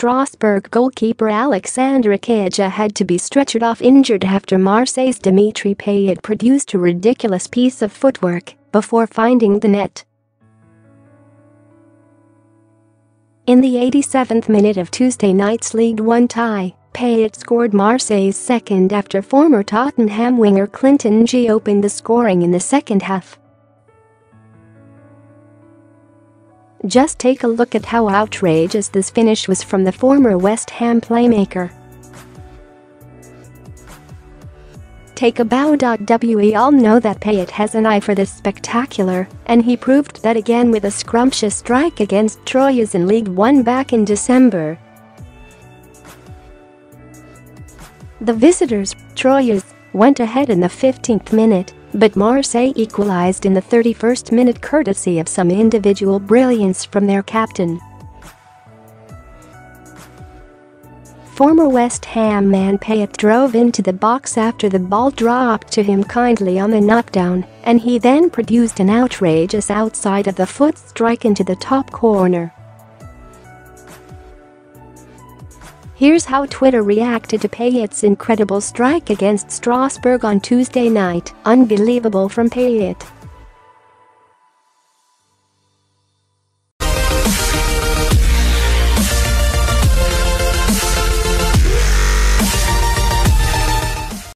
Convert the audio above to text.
Strasbourg goalkeeper Alexandre Oukidja had to be stretchered off injured after Marseille's Dimitri Payet produced a ridiculous piece of footwork before finding the net. In the 87th minute of Tuesday night's League One tie, Payet scored Marseille's second after former Tottenham winger Clinton N'Jie opened the scoring in the second half. Just take a look at how outrageous this finish was from the former West Ham playmaker. Take a bow. We all know that Payet has an eye for this spectacular, and he proved that again with a scrumptious strike against Troyes in League One back in December. The visitors, Troyes, went ahead in the 15th minute, but Marseille equalized in the 31st minute courtesy of some individual brilliance from their captain. Former West Ham man Payet drove into the box after the ball dropped to him kindly on the knockdown, and he then produced an outrageous outside of the foot strike into the top corner. Here's how Twitter reacted to Payet's incredible strike against Strasbourg on Tuesday night. Unbelievable from Payet.